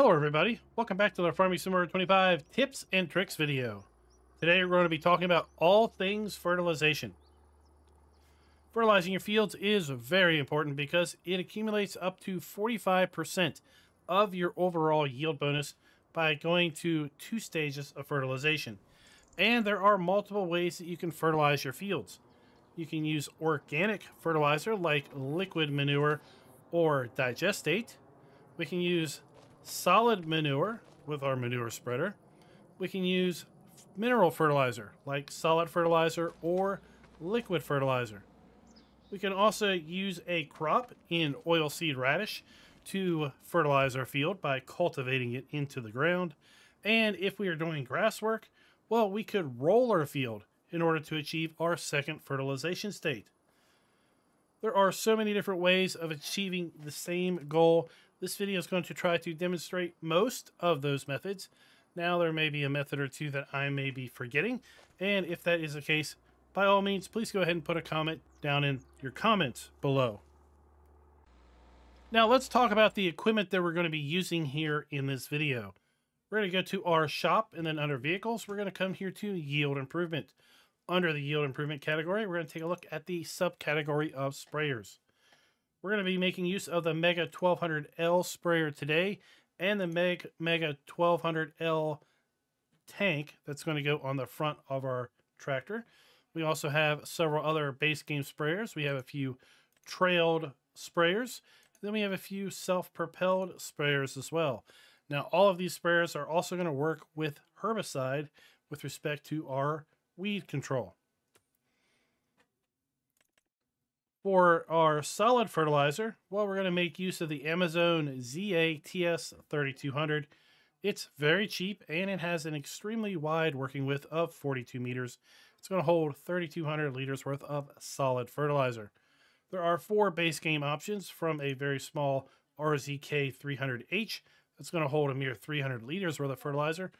Hello everybody, welcome back to the Farming Simulator 25 tips and tricks video. Today we're going to be talking about all things fertilization. Fertilizing your fields is very important because it accumulates up to 45% of your overall yield bonus by going to two stages of fertilization. And there are multiple ways that you can fertilize your fields. You can use organic fertilizer like liquid manure or digestate. We can use solid manure with our manure spreader. We can use mineral fertilizer like solid fertilizer or liquid fertilizer. We can also use a crop in oilseed radish to fertilize our field by cultivating it into the ground. And if we are doing grass work, well, we could roll our field in order to achieve our second fertilization state. There are so many different ways of achieving the same goal this video is going to try to demonstrate most of those methods. Now there may be a method or two that I may be forgetting, and if that is the case, by all means, please go ahead and put a comment down in your comments below. Now let's talk about the equipment that we're going to be using here in this video. We're going to go to our shop and then under vehicles, we're going to come here to yield improvement. Under the yield improvement category, we're going to take a look at the subcategory of sprayers. We're going to be making use of the Mega 1200L sprayer today and the Meg Mega 1200L tank that's going to go on the front of our tractor. We also have several other base game sprayers. We have a few trailed sprayers. Then we have a few self-propelled sprayers as well. Now, all of these sprayers are also going to work with herbicide with respect to our weed control. For our solid fertilizer, well, we're going to make use of the Amazone ZA-TS 3200. It's very cheap and it has an extremely wide working width of 42 meters. It's going to hold 3,200 liters worth of solid fertilizer. There are four base game options from a very small RZK 300H that's going to hold a mere 300 liters worth of fertilizer,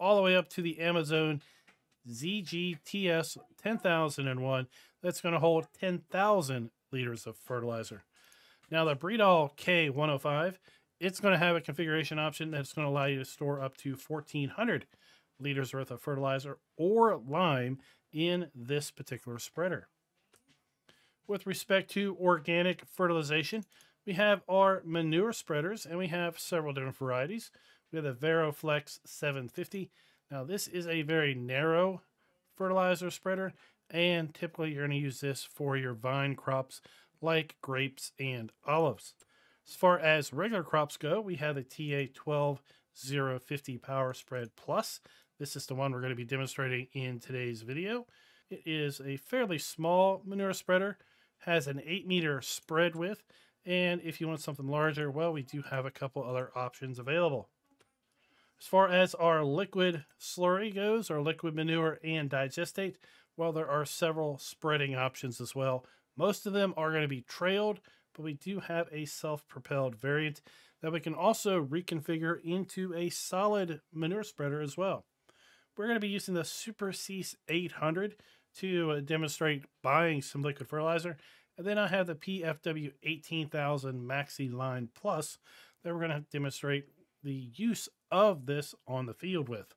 all the way up to the Amazone ZGTS 10001 that's going to hold 10,000 liters of fertilizer. Now the Bredal K105, it's going to have a configuration option that's going to allow you to store up to 1,400 liters worth of fertilizer or lime in this particular spreader. With respect to organic fertilization, we have our manure spreaders and we have several different varieties. We have the Veroflex 750. Now this is a very narrow fertilizer spreader and typically you're going to use this for your vine crops like grapes and olives. As far as regular crops go, we have the TA12050 Power Spread Plus. This is the one we're going to be demonstrating in today's video. It is a fairly small manure spreader, has an 8 meter spread width, and if you want something larger, well, we do have a couple other options available. As far as our liquid slurry goes, our liquid manure and digestate, well, there are several spreading options as well. Most of them are going to be trailed, but we do have a self-propelled variant that we can also reconfigure into a solid manure spreader as well. We're going to be using the Super Cease 800 to uh, demonstrate buying some liquid fertilizer. And then I have the PFW 18000 Maxi Line Plus that we're going to demonstrate the use of this on the field with.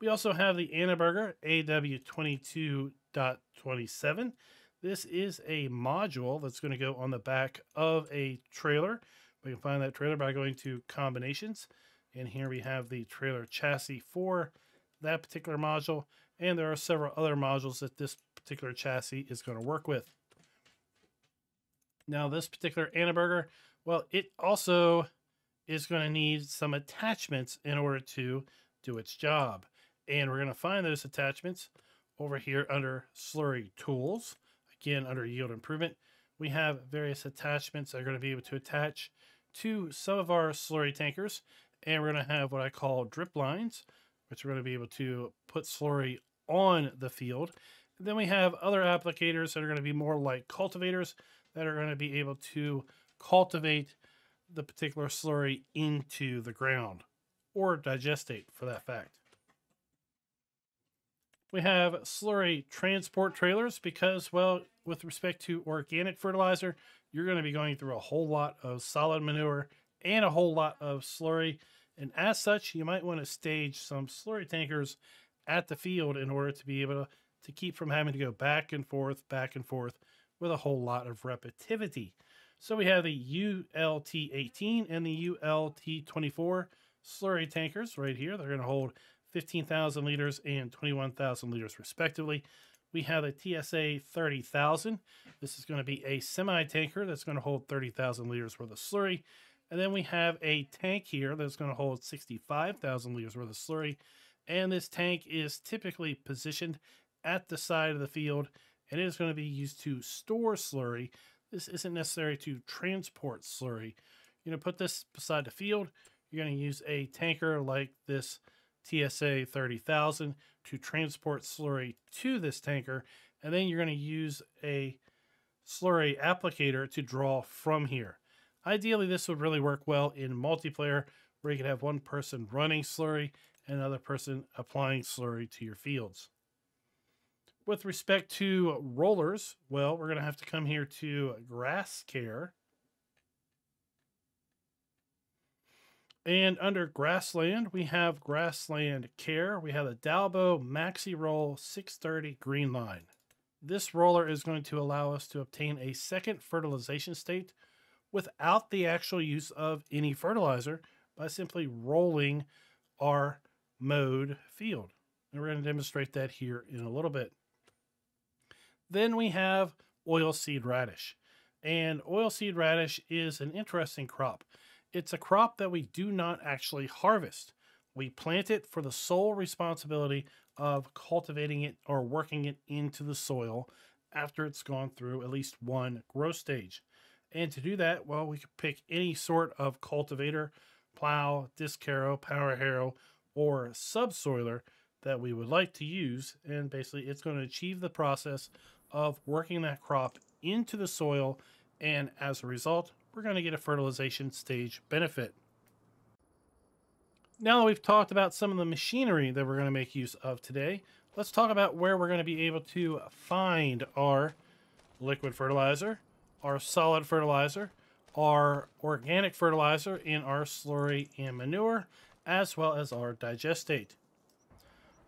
We also have the Annaburger AW22.27. This is a module that's going to go on the back of a trailer. We can find that trailer by going to combinations. And here we have the trailer chassis for that particular module. And there are several other modules that this particular chassis is going to work with. Now, this particular Annaburger, well, it also is going to need some attachments in order to do its job. And we're going to find those attachments over here under slurry tools. Again, under yield improvement, we have various attachments that are going to be able to attach to some of our slurry tankers. And we're going to have what I call drip lines, which we're going to be able to put slurry on the field. And then we have other applicators that are going to be more like cultivators that are going to be able to cultivate the particular slurry into the ground or digestate for that fact. We have slurry transport trailers because, well, with respect to organic fertilizer, you're going to be going through a whole lot of solid manure and a whole lot of slurry. And as such, you might want to stage some slurry tankers at the field in order to be able to, to keep from having to go back and forth, back and forth with a whole lot of repetitivity. So we have the ULT18 and the ULT24 slurry tankers right here. They're going to hold 15,000 liters and 21,000 liters respectively. We have a TSA 30,000. This is going to be a semi-tanker that's going to hold 30,000 liters worth of slurry. And then we have a tank here that's going to hold 65,000 liters worth of slurry. And this tank is typically positioned at the side of the field and it is going to be used to store slurry. This isn't necessary to transport slurry. You're going to put this beside the field. You're going to use a tanker like this TSA 30,000 to transport slurry to this tanker. And then you're going to use a slurry applicator to draw from here. Ideally, this would really work well in multiplayer where you can have one person running slurry and another person applying slurry to your fields. With respect to rollers, well, we're going to have to come here to grass care And under grassland, we have grassland care. We have the Dalbo Maxi Roll 630 green line. This roller is going to allow us to obtain a second fertilization state without the actual use of any fertilizer by simply rolling our mowed field. And we're going to demonstrate that here in a little bit. Then we have oilseed radish. And oilseed radish is an interesting crop. It's a crop that we do not actually harvest. We plant it for the sole responsibility of cultivating it or working it into the soil after it's gone through at least one growth stage. And to do that, well, we could pick any sort of cultivator, plow, disc harrow, power harrow, or subsoiler that we would like to use. And basically, it's going to achieve the process of working that crop into the soil. And as a result, we're going to get a fertilization stage benefit. Now that we've talked about some of the machinery that we're going to make use of today, let's talk about where we're going to be able to find our liquid fertilizer, our solid fertilizer, our organic fertilizer, and our slurry and manure, as well as our digestate.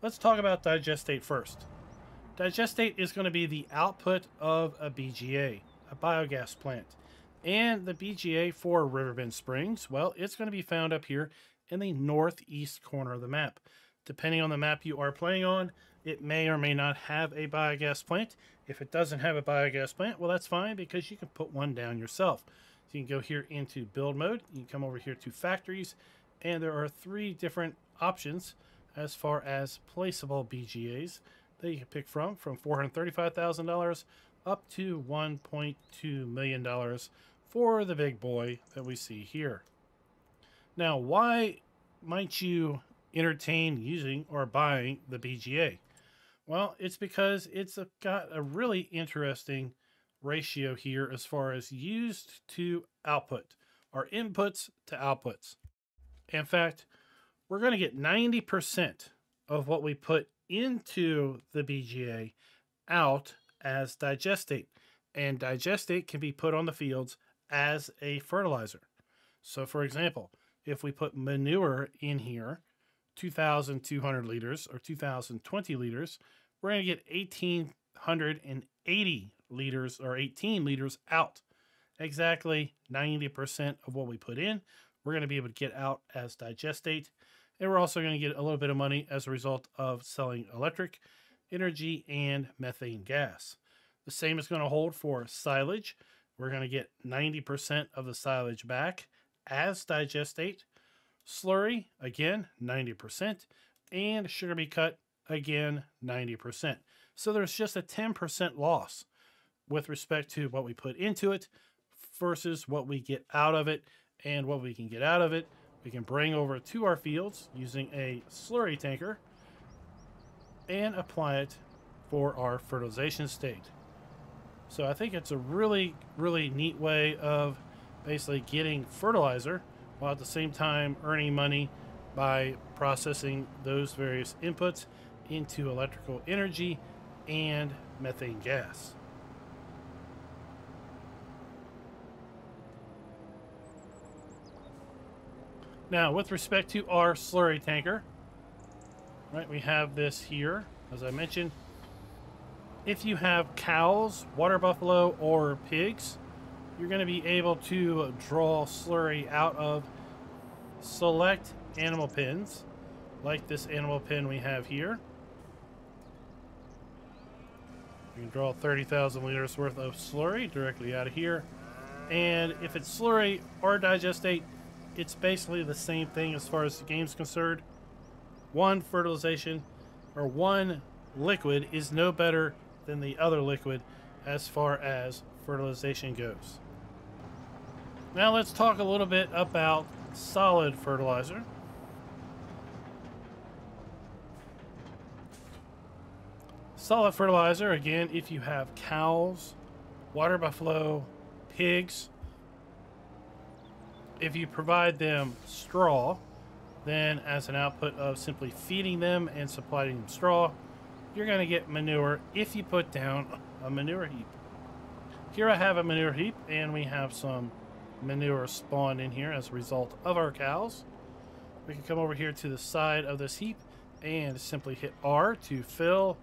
Let's talk about digestate first. Digestate is going to be the output of a BGA, a biogas plant. And the BGA for Riverbend Springs, well, it's going to be found up here in the northeast corner of the map. Depending on the map you are playing on, it may or may not have a biogas plant. If it doesn't have a biogas plant, well, that's fine because you can put one down yourself. So you can go here into build mode. You can come over here to factories, and there are three different options as far as placeable BGAs that you can pick from, from $435,000 up to $1.2 million for the big boy that we see here. Now, why might you entertain using or buying the BGA? Well, it's because it's a, got a really interesting ratio here as far as used to output, or inputs to outputs. In fact, we're going to get 90% of what we put into the BGA out as digestate. And digestate can be put on the fields as a fertilizer. So, for example, if we put manure in here, 2,200 liters or 2,020 liters, we're going to get 1,880 liters or 18 liters out. Exactly 90% of what we put in, we're going to be able to get out as digestate. And we're also going to get a little bit of money as a result of selling electric energy and methane gas. The same is going to hold for silage. We're going to get 90% of the silage back as digestate. Slurry, again, 90%. And sugar beet cut, again, 90%. So there's just a 10% loss with respect to what we put into it versus what we get out of it. And what we can get out of it, we can bring over to our fields using a slurry tanker and apply it for our fertilization state. So I think it's a really, really neat way of basically getting fertilizer while at the same time earning money by processing those various inputs into electrical energy and methane gas. Now, with respect to our slurry tanker, right, we have this here, as I mentioned. If you have cows, water buffalo, or pigs, you're going to be able to draw slurry out of select animal pens, like this animal pen we have here. You can draw 30,000 liters worth of slurry directly out of here. And if it's slurry or digestate, it's basically the same thing as far as the game's concerned. One fertilization or one liquid is no better than the other liquid as far as fertilization goes. Now let's talk a little bit about solid fertilizer. Solid fertilizer, again, if you have cows, water buffalo, pigs, if you provide them straw, then as an output of simply feeding them and supplying them straw, you're going to get manure if you put down a manure heap. Here I have a manure heap and we have some manure spawned in here as a result of our cows. We can come over here to the side of this heap and simply hit R to fill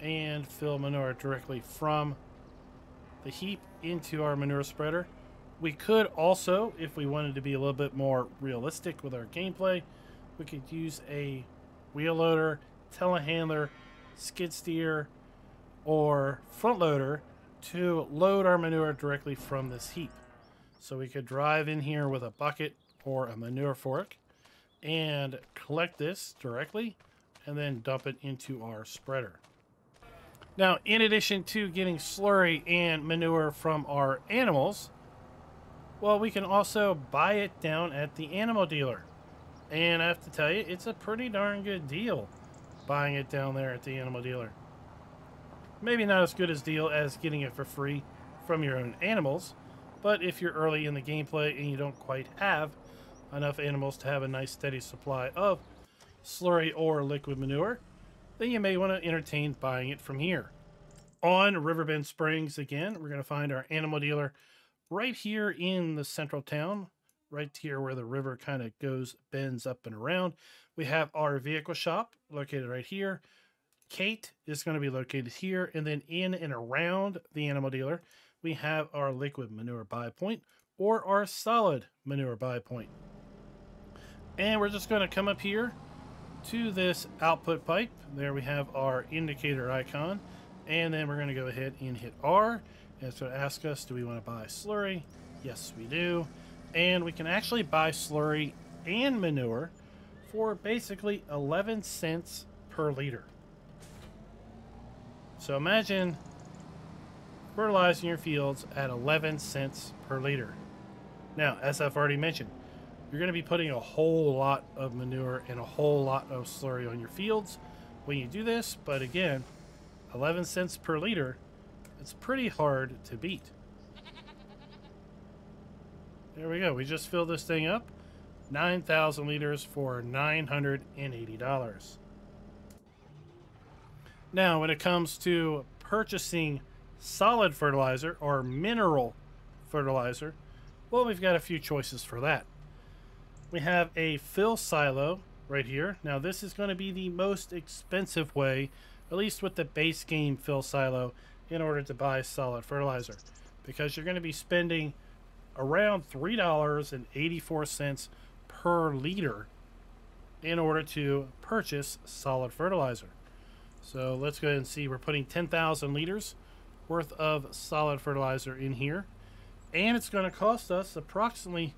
and fill manure directly from the heap into our manure spreader. We could also, if we wanted to be a little bit more realistic with our gameplay, we could use a wheel loader, telehandler, skid steer, or front loader to load our manure directly from this heap. So we could drive in here with a bucket or a manure fork and collect this directly and then dump it into our spreader. Now, in addition to getting slurry and manure from our animals, well, we can also buy it down at the animal dealer. And I have to tell you, it's a pretty darn good deal buying it down there at the animal dealer. Maybe not as good as deal as getting it for free from your own animals, but if you're early in the gameplay and you don't quite have enough animals to have a nice steady supply of slurry or liquid manure, then you may want to entertain buying it from here. On Riverbend Springs again, we're going to find our animal dealer right here in the central town, right here where the river kind of goes, bends up and around. We have our vehicle shop located right here. Kate is going to be located here. And then in and around the animal dealer, we have our liquid manure buy point or our solid manure buy point. And we're just going to come up here to this output pipe. There we have our indicator icon. And then we're going to go ahead and hit R. And it's going to ask us, do we want to buy slurry? Yes, we do. And we can actually buy slurry and manure for basically 11 cents per liter. So imagine fertilizing your fields at 11 cents per liter. Now, as I've already mentioned, you're going to be putting a whole lot of manure and a whole lot of slurry on your fields when you do this, but again, 11 cents per liter, it's pretty hard to beat. There we go. We just filled this thing up. 9,000 liters for $980. Now, when it comes to purchasing solid fertilizer or mineral fertilizer, well, we've got a few choices for that. We have a fill silo right here. Now, this is going to be the most expensive way, at least with the base game fill silo, in order to buy solid fertilizer. Because you're going to be spending around $3.84 per liter in order to purchase solid fertilizer. So let's go ahead and see. We're putting 10,000 liters worth of solid fertilizer in here. And it's going to cost us approximately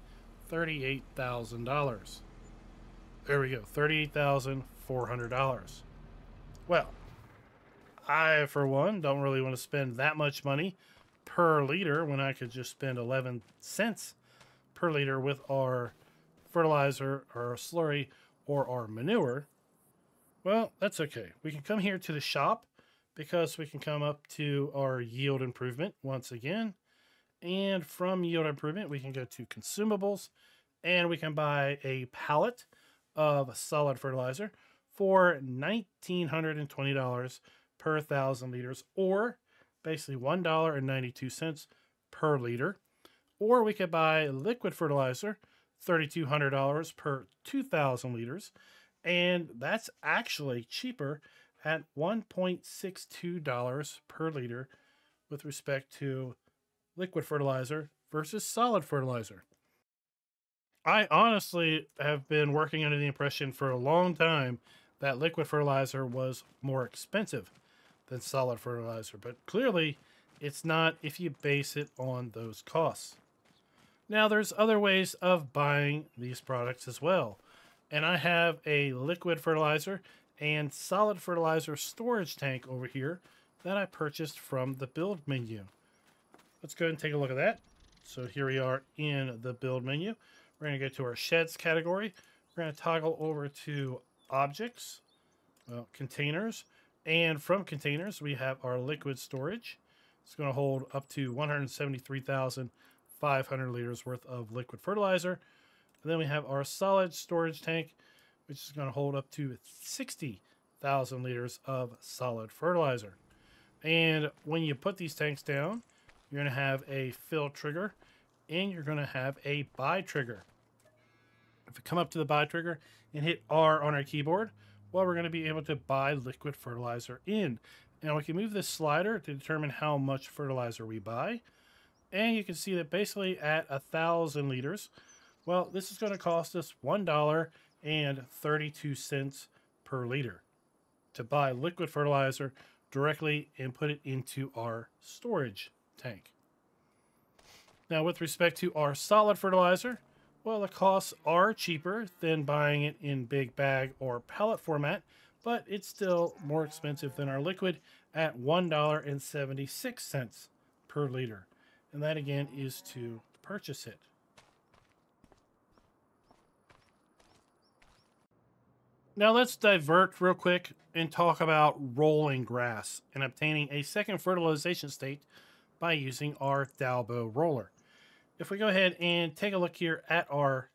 $38,000. There we go, $38,400. Well, I, for one, don't really want to spend that much money per liter when I could just spend 11 cents per liter with our fertilizer or slurry or our manure. Well, that's okay. We can come here to the shop because we can come up to our yield improvement once again. And from yield improvement, we can go to consumables and we can buy a pallet of solid fertilizer for $1,920 per thousand liters, or basically $1.92 per liter. Or we could buy liquid fertilizer $3,200 per 2,000 liters. And that's actually cheaper at $1.62 per liter with respect to liquid fertilizer versus solid fertilizer. I honestly have been working under the impression for a long time that liquid fertilizer was more expensive than solid fertilizer, but clearly it's not if you base it on those costs. Now, there's other ways of buying these products as well. And I have a liquid fertilizer and solid fertilizer storage tank over here that I purchased from the build menu. Let's go ahead and take a look at that. So here we are in the build menu. We're going to go to our sheds category. We're going to toggle over to objects, well, containers, and from containers we have our liquid storage. It's going to hold up to 173,500 liters worth of liquid fertilizer. And then we have our solid storage tank, which is going to hold up to 60,000 liters of solid fertilizer. And when you put these tanks down, you're going to have a fill trigger and you're going to have a buy trigger. If we come up to the buy trigger and hit R on our keyboard, well, we're going to be able to buy liquid fertilizer in. Now we can move this slider to determine how much fertilizer we buy. And you can see that basically at a thousand liters, well, this is going to cost us $1.32 per liter to buy liquid fertilizer directly and put it into our storage tank. Now, with respect to our solid fertilizer, well, the costs are cheaper than buying it in big bag or pellet format, but it's still more expensive than our liquid at $1.76 per liter. And that again is to purchase it. Now let's divert real quick and talk about rolling grass and obtaining a second fertilization state by using our Dalbo roller. If we go ahead and take a look here at our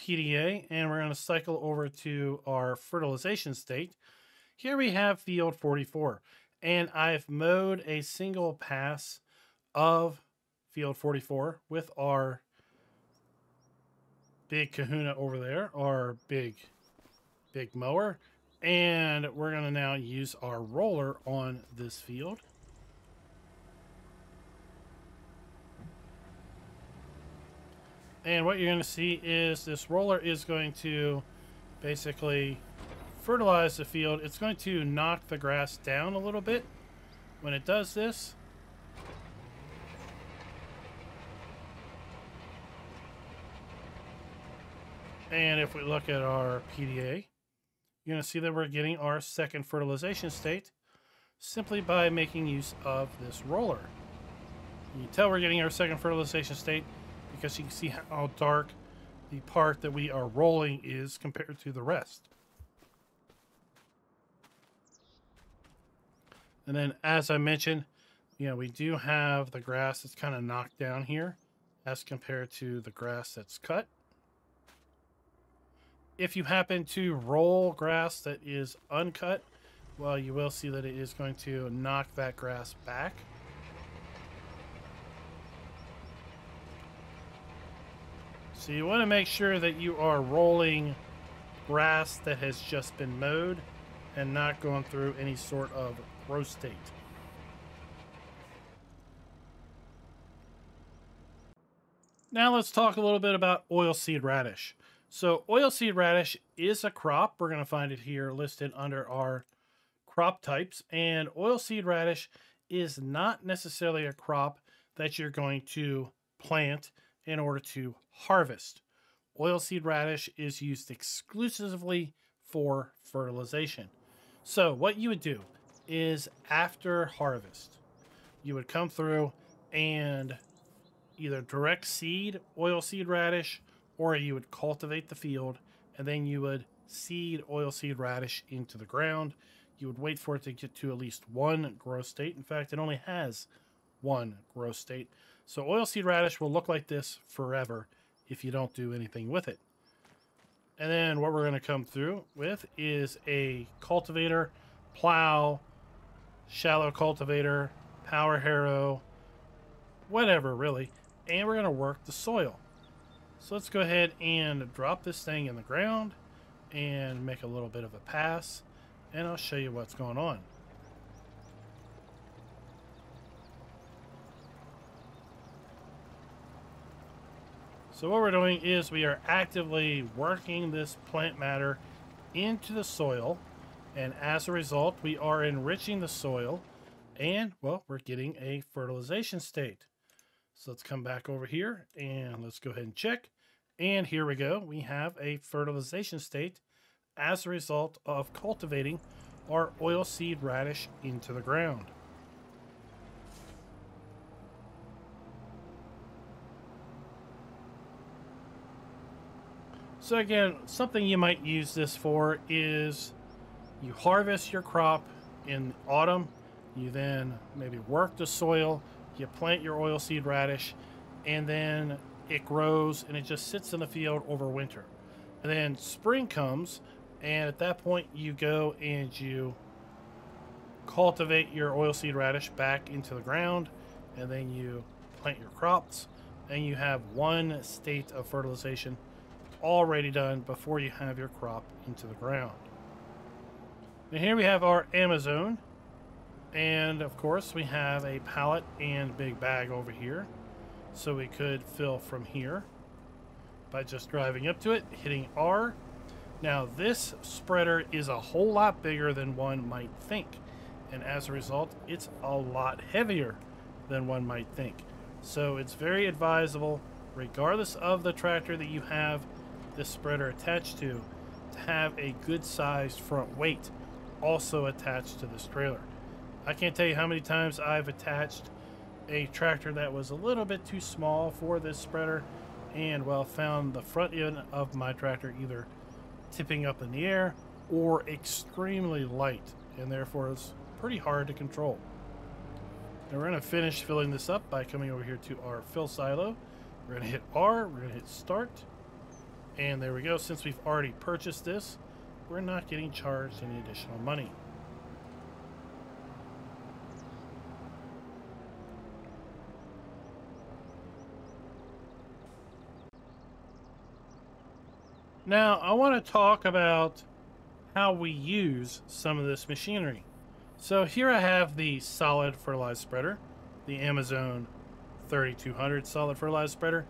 PDA and we're going to cycle over to our fertilization state, here we have field 44 and I've mowed a single pass of field 44 with our big kahuna over there, our big big mower. And we're going to now use our roller on this field. And what you're going to see is this roller is going to basically fertilize the field. It's going to knock the grass down a little bit when it does this. And if we look at our PDA, you're going to see that we're getting our second fertilization state simply by making use of this roller. You can tell we're getting our second fertilization state because you can see how dark the part that we are rolling is compared to the rest. And then as I mentioned, you know, we do have the grass that's kind of knocked down here as compared to the grass that's cut if you happen to roll grass that is uncut, well, you will see that it is going to knock that grass back. So you want to make sure that you are rolling grass that has just been mowed and not going through any sort of growth state. Now let's talk a little bit about oilseed radish. So oilseed radish is a crop. We're going to find it here listed under our crop types. And oilseed radish is not necessarily a crop that you're going to plant in order to harvest. Oilseed radish is used exclusively for fertilization. So what you would do is after harvest, you would come through and either direct seed oilseed radish or you would cultivate the field and then you would seed oilseed radish into the ground. You would wait for it to get to at least one growth state. In fact, it only has one growth state. So oilseed radish will look like this forever if you don't do anything with it. And then what we're going to come through with is a cultivator, plow, shallow cultivator, power harrow, whatever really. And we're going to work the soil. So let's go ahead and drop this thing in the ground and make a little bit of a pass and I'll show you what's going on. So what we're doing is we are actively working this plant matter into the soil and as a result we are enriching the soil and well we're getting a fertilization state. So let's come back over here and let's go ahead and check. And here we go. We have a fertilization state as a result of cultivating our oilseed radish into the ground. So again, something you might use this for is you harvest your crop in autumn, you then maybe work the soil, you plant your oilseed radish, and then it grows and it just sits in the field over winter. And then spring comes, and at that point, you go and you cultivate your oilseed radish back into the ground, and then you plant your crops, and you have one state of fertilization already done before you have your crop into the ground. And here we have our Amazone. And of course, we have a pallet and big bag over here. So we could fill from here by just driving up to it, hitting R. Now, this spreader is a whole lot bigger than one might think. And as a result, it's a lot heavier than one might think. So it's very advisable, regardless of the tractor that you have this spreader attached to, to have a good sized front weight also attached to this trailer. I can't tell you how many times I've attached a tractor that was a little bit too small for this spreader and well found the front end of my tractor either tipping up in the air or extremely light and therefore it's pretty hard to control. Now we're going to finish filling this up by coming over here to our fill silo. We're going to hit R, we're going to hit start and there we go. Since we've already purchased this, we're not getting charged any additional money. Now, I want to talk about how we use some of this machinery. So here I have the solid fertilizer spreader, the Amazone 3200 solid fertilizer spreader.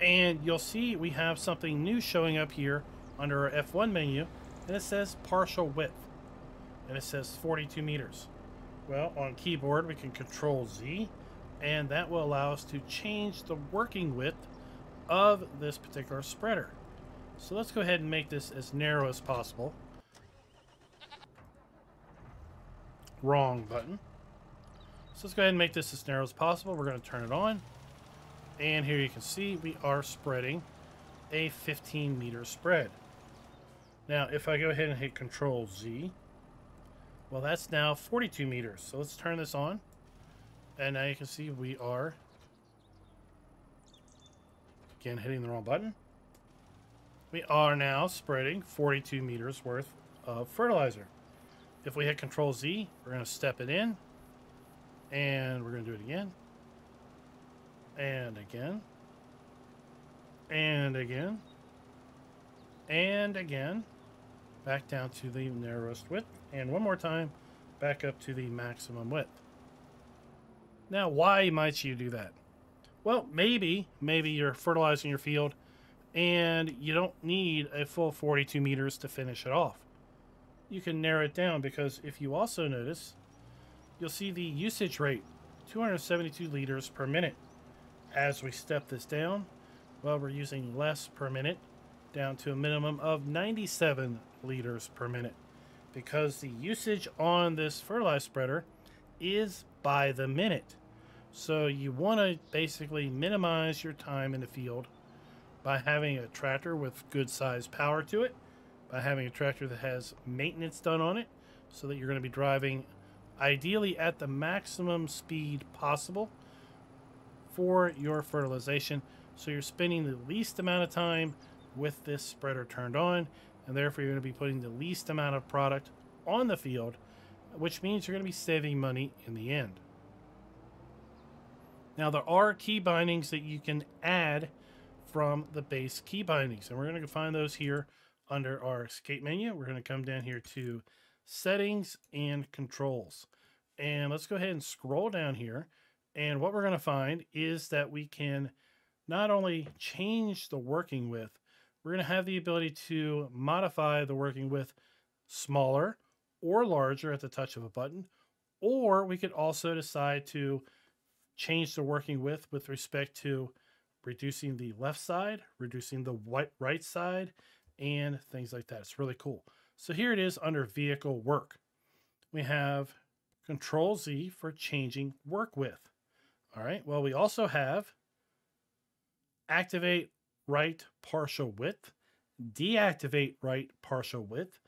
And you'll see we have something new showing up here under our F1 menu, and it says partial width. And it says 42 meters. Well, on keyboard, we can control Z, and that will allow us to change the working width of this particular spreader. So let's go ahead and make this as narrow as possible. Wrong button. So let's go ahead and make this as narrow as possible. We're going to turn it on. And here you can see we are spreading a 15 meter spread. Now, if I go ahead and hit Control Z, well, that's now 42 meters. So let's turn this on. And now you can see we are, again, hitting the wrong button. We are now spreading 42 meters worth of fertilizer. If we hit Control Z, we're going to step it in. And we're going to do it again. And again. And again. And again. Back down to the narrowest width. And one more time, back up to the maximum width. Now, why might you do that? Well, maybe, maybe you're fertilizing your field and you don't need a full 42 meters to finish it off. You can narrow it down because if you also notice, you'll see the usage rate, 272 liters per minute. As we step this down, well, we're using less per minute, down to a minimum of 97 liters per minute because the usage on this fertilizer spreader is by the minute. So you want to basically minimize your time in the field by having a tractor with good sized power to it, by having a tractor that has maintenance done on it, so that you're going to be driving ideally at the maximum speed possible for your fertilization. So you're spending the least amount of time with this spreader turned on, and therefore you're going to be putting the least amount of product on the field, which means you're going to be saving money in the end. Now there are key bindings that you can add from the base key bindings. And we're going to find those here under our escape menu. We're going to come down here to settings and controls. And let's go ahead and scroll down here. And what we're going to find is that we can not only change the working width, we're going to have the ability to modify the working width smaller or larger at the touch of a button. Or we could also decide to change the working width with respect to reducing the left side, reducing the white right side, and things like that. It's really cool. So here it is under vehicle work. We have control Z for changing work width. All right. Well, we also have activate right partial width, deactivate right partial width,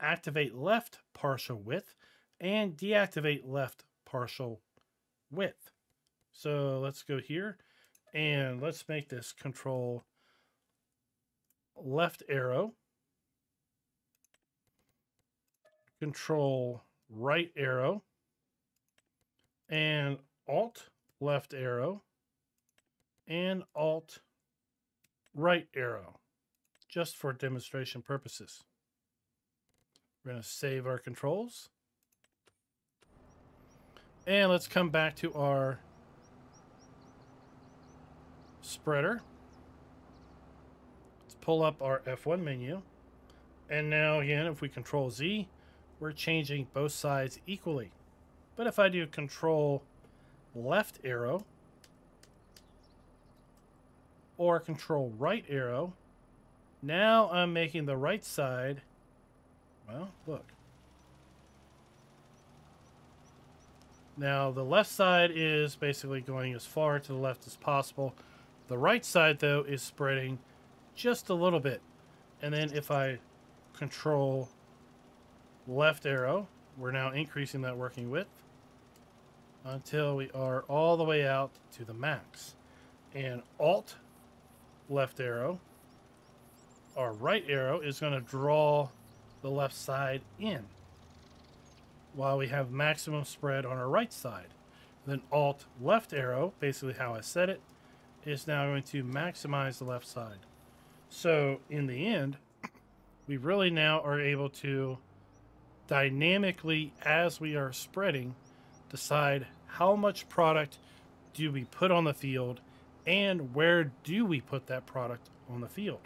activate left partial width, and deactivate left partial width. So let's go here and let's make this control left arrow, control right arrow, and alt left arrow, and alt right arrow, just for demonstration purposes. We're going to save our controls. And let's come back to our spreader. Let's pull up our F1 menu. And now again, if we control Z, we're changing both sides equally. But if I do control left arrow or control right arrow, now I'm making the right side, well, look. Now the left side is basically going as far to the left as possible. The right side, though, is spreading just a little bit. And then if I control left arrow, we're now increasing that working width until we are all the way out to the max. And Alt left arrow, our right arrow is going to draw the left side in while we have maximum spread on our right side. Then Alt left arrow, basically how I set it, is now going to maximize the left side. So in the end, we really now are able to dynamically, as we are spreading, decide how much product do we put on the field and where do we put that product on the field.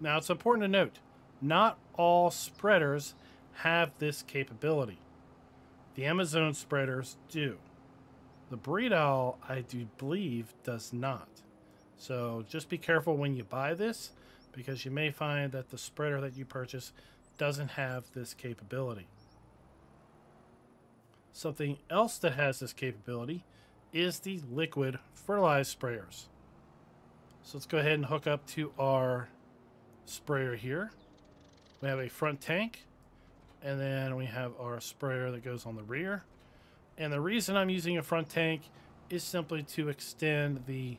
Now it's important to note, not all spreaders have this capability. The Amazone spreaders do. The Bredal, I do believe, does not. So just be careful when you buy this because you may find that the spreader that you purchase doesn't have this capability. Something else that has this capability is the liquid fertilized sprayers. So let's go ahead and hook up to our sprayer here. We have a front tank and then we have our sprayer that goes on the rear. And the reason I'm using a front tank is simply to extend the,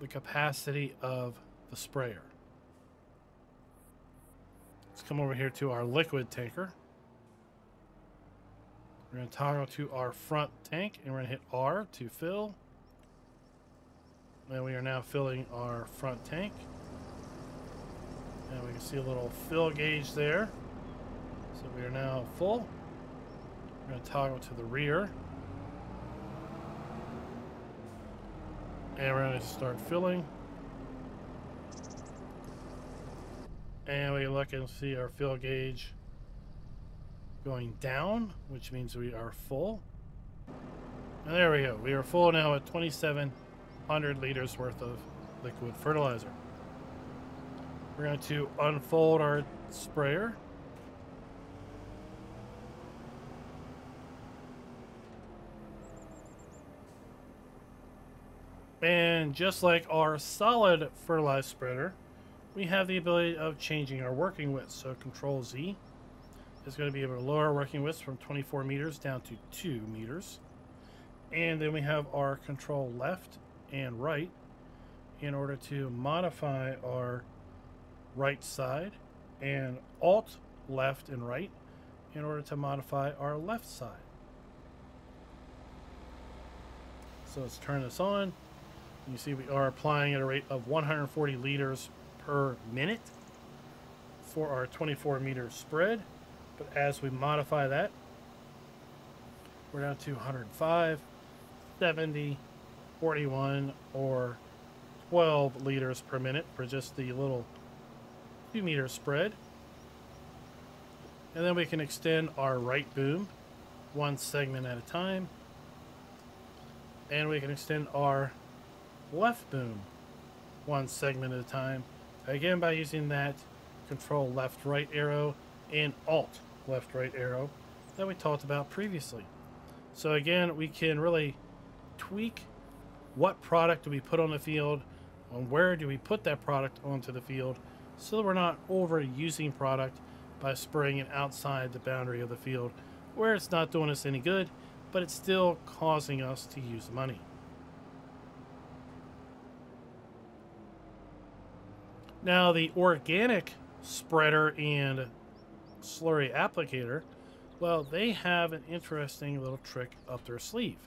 the capacity of the sprayer. Let's come over here to our liquid tanker. We're going to toggle to our front tank and we're going to hit R to fill. And we are now filling our front tank. And we can see a little fill gauge there. So we are now full. We're going to toggle to the rear. And we're going to start filling. And we look and see our fill gauge going down, which means we are full. And there we go. We are full now at 2,700 liters worth of liquid fertilizer. We're going to unfold our sprayer. And just like our solid fertilizer spreader, we have the ability of changing our working width. So Control Z is going to be able to lower our working width from 24 meters down to 2 meters. And then we have our control left and right in order to modify our right side and alt left and right in order to modify our left side. So let's turn this on You see we are applying at a rate of 140 liters per minute for our 24 meter spread. But as we modify that, we're down to 105, 70, 41, or 12 liters per minute for just the little 2 meter spread. And then we can extend our right boom one segment at a time. And we can extend our left boom one segment at a time. Again, by using that control left right arrow and alt left right arrow that we talked about previously. So again, we can really tweak what product do we put on the field, and where do we put that product onto the field, so that we're not overusing product by spraying it outside the boundary of the field, where it's not doing us any good, but it's still causing us to use money. Now the organic spreader and slurry applicator, well, they have an interesting little trick up their sleeve.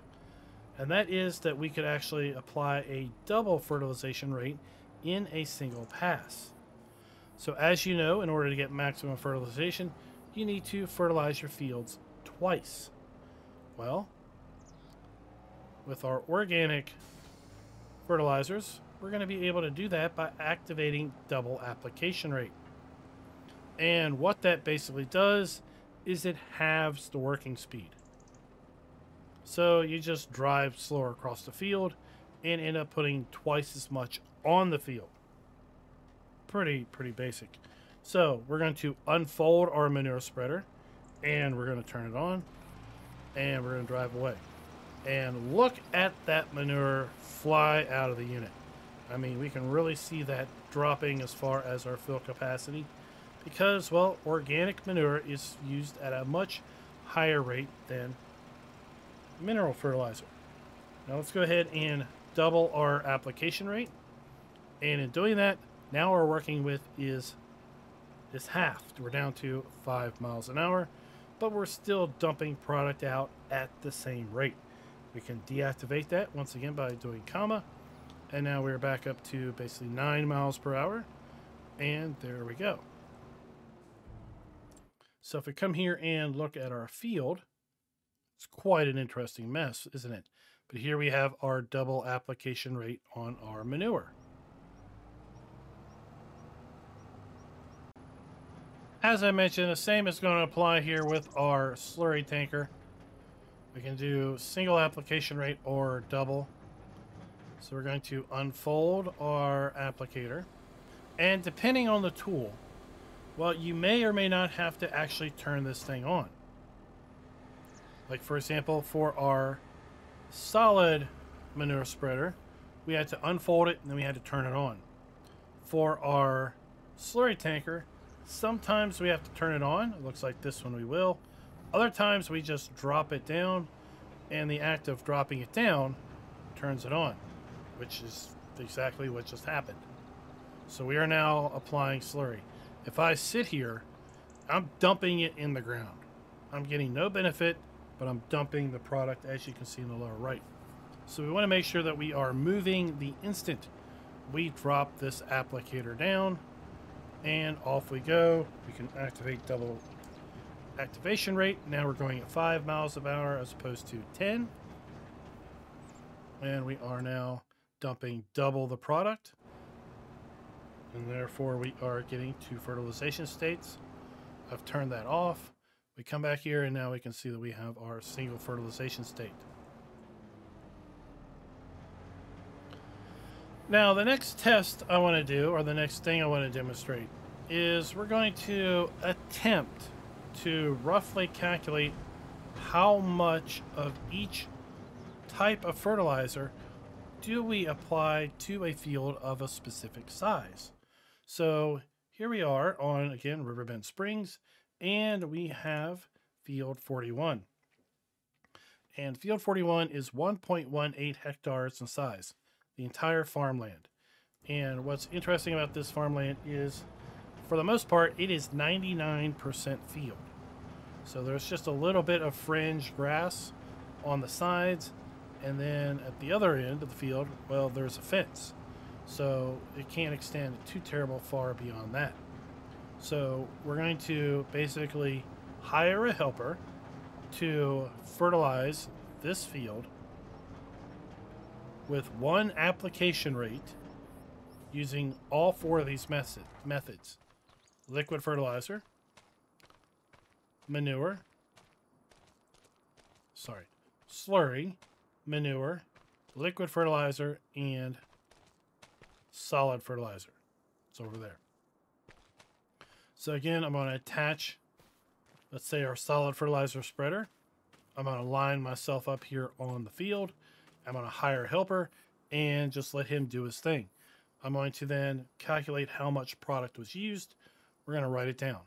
And that is that we could actually apply a double fertilization rate in a single pass. So as you know, in order to get maximum fertilization, you need to fertilize your fields twice. Well, with our organic fertilizers, we're going to be able to do that by activating double application rate. And what that basically does is it halves the working speed. So you just drive slower across the field and end up putting twice as much on the field. Pretty, pretty basic. So we're going to unfold our manure spreader and we're going to turn it on and we're going to drive away. And look at that manure fly out of the unit. I mean, we can really see that dropping as far as our fill capacity because, well, organic manure is used at a much higher rate than mineral fertilizer. Now let's go ahead and double our application rate. And in doing that, now we're working with is is half. We're down to five miles an hour, but we're still dumping product out at the same rate. We can deactivate that once again by doing comma and now we're back up to basically 9 miles per hour. And there we go. So if we come here and look at our field, it's quite an interesting mess, isn't it? But here we have our double application rate on our manure. As I mentioned, the same is going to apply here with our slurry tanker. We can do single application rate or double. So we're going to unfold our applicator. And depending on the tool, well, you may or may not have to actually turn this thing on. Like, for example, for our solid manure spreader, we had to unfold it and then we had to turn it on. For our slurry tanker, sometimes we have to turn it on. It looks like this one we will. Other times we just drop it down and the act of dropping it down turns it on which is exactly what just happened. So we are now applying slurry. If I sit here, I'm dumping it in the ground. I'm getting no benefit, but I'm dumping the product as you can see in the lower right. So we want to make sure that we are moving the instant we drop this applicator down and off we go. We can activate double activation rate. Now we're going at 5 miles an hour as opposed to 10. And we are now dumping double the product. And therefore we are getting two fertilization states. I've turned that off. We come back here and now we can see that we have our single fertilization state. Now the next test I want to do, or the next thing I want to demonstrate, is we're going to attempt to roughly calculate how much of each type of fertilizer do we apply to a field of a specific size? So here we are on, again, Riverbend Springs, and we have field 41. And field 41 is 1.18 hectares in size, the entire farmland. And what's interesting about this farmland is, for the most part, it is 99% field. So there's just a little bit of fringe grass on the sides, And then at the other end of the field, well, there's a fence. So it can't extend too terrible far beyond that. So we're going to basically hire a helper to fertilize this field with one application rate using all four of these method, methods. Liquid fertilizer, manure, sorry, slurry, manure, liquid fertilizer, and solid fertilizer. It's over there. So again, I'm going to attach, let's say our solid fertilizer spreader. I'm going to line myself up here on the field. I'm going to hire a helper and just let him do his thing. I'm going to then calculate how much product was used. We're going to write it down.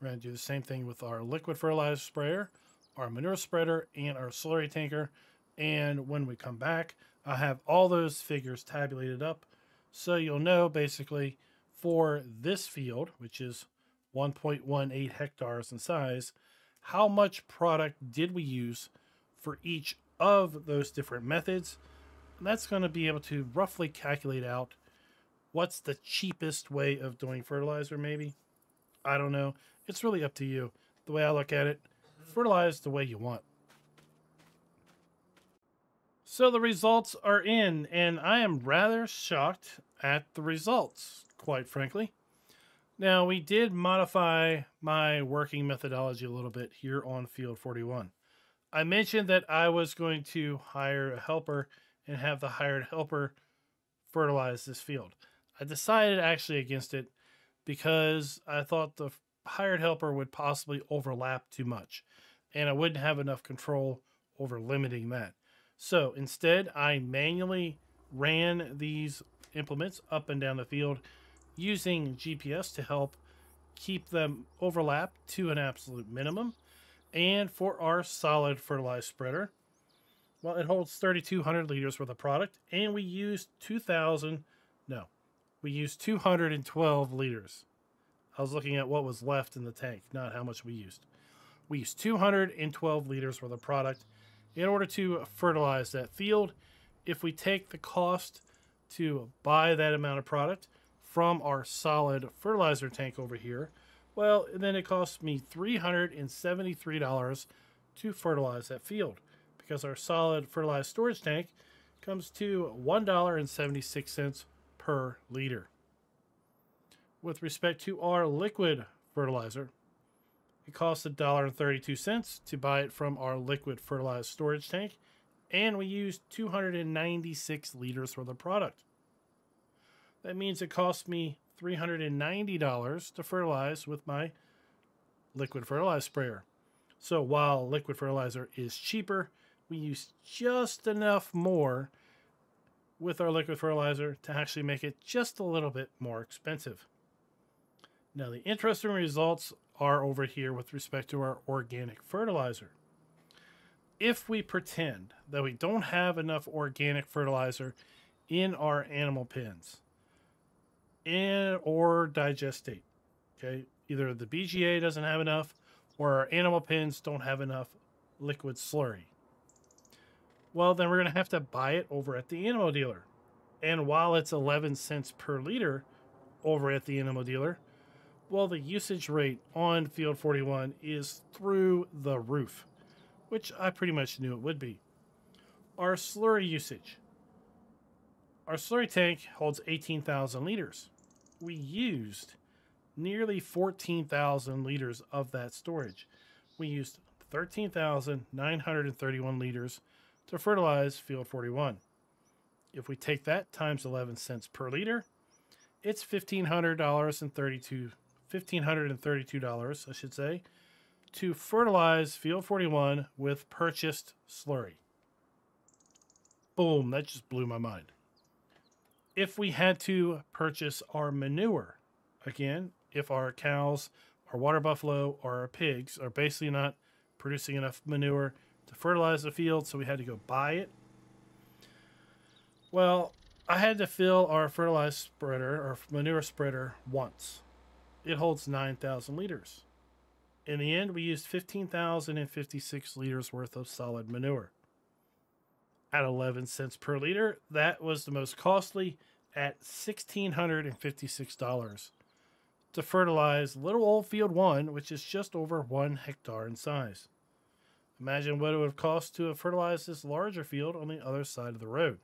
We're going to do the same thing with our liquid fertilizer sprayer, our manure spreader, and our slurry tanker. And when we come back, I have all those figures tabulated up. So you'll know basically for this field, which is 1.18 hectares in size, how much product did we use for each of those different methods. And that's going to be able to roughly calculate out what's the cheapest way of doing fertilizer, maybe. I don't know. It's really up to you. The way I look at it, fertilize the way you want. So the results are in, and I am rather shocked at the results, quite frankly. Now, we did modify my working methodology a little bit here on Field 41. I mentioned that I was going to hire a helper and have the hired helper fertilize this field. I decided actually against it because I thought the hired helper would possibly overlap too much and I wouldn't have enough control over limiting that. So instead, I manually ran these implements up and down the field using GPS to help keep them overlap to an absolute minimum. And for our solid fertilizer spreader, well, it holds 3,200 liters worth of product, and we used 2,000, no, we used 212 liters. I was looking at what was left in the tank, not how much we used. We used 212 liters worth of product in order to fertilize that field. If we take the cost to buy that amount of product from our solid fertilizer tank over here, well, then it costs me $373 to fertilize that field because our solid fertilized storage tank comes to $1.76 per liter. With respect to our liquid fertilizer, it costs $1.32 to buy it from our liquid fertilized storage tank, and we used 296 liters for the product. That means it costs me $390 to fertilize with my liquid fertilizer sprayer. So while liquid fertilizer is cheaper, we use just enough more with our liquid fertilizer to actually make it just a little bit more expensive. Now the interesting results are over here with respect to our organic fertilizer. If we pretend that we don't have enough organic fertilizer in our animal pens and or digestate, okay, either the BGA doesn't have enough or our animal pens don't have enough liquid slurry. Well, then we're going to have to buy it over at the animal dealer. And while it's 11 cents per liter over at the animal dealer, well, the usage rate on Field 41 is through the roof, which I pretty much knew it would be. Our slurry usage. Our slurry tank holds 18,000 liters. We used nearly 14,000 liters of that storage. We used 13,931 liters to fertilize Field 41. If we take that times 11 cents per liter, it's $1,500 and 32 $1,532, I should say, to fertilize Field 41 with purchased slurry. Boom, that just blew my mind. If we had to purchase our manure, again, if our cows, our water buffalo, or our pigs are basically not producing enough manure to fertilize the field, so we had to go buy it. Well, I had to fill our fertilizer spreader or manure spreader once. It holds 9,000 liters. In the end, we used 15,056 liters worth of solid manure. at 11 cents per liter. That was the most costly at $1,656 to fertilize Little Old Field 1, which is just over one hectare in size. Imagine what it would have cost to have fertilized this larger field on the other side of the road.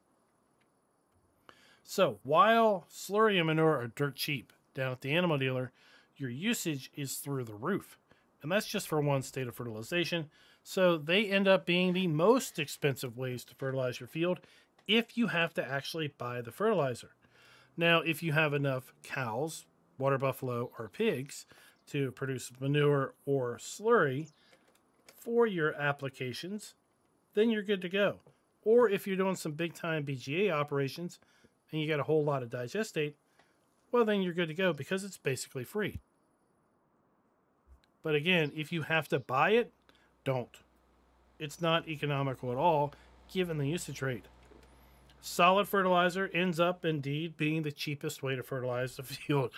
So, while slurry and manure are dirt cheap down at the animal dealer, your usage is through the roof. And that's just for one state of fertilization. So, they end up being the most expensive ways to fertilize your field if you have to actually buy the fertilizer. Now, if you have enough cows, water buffalo, or pigs to produce manure or slurry for your applications, then you're good to go. Or if you're doing some big time BGA operations, and you get a whole lot of digestate, well, then you're good to go because it's basically free. But again, if you have to buy it, don't. It's not economical at all given the usage rate. Solid fertilizer ends up indeed being the cheapest way to fertilize the field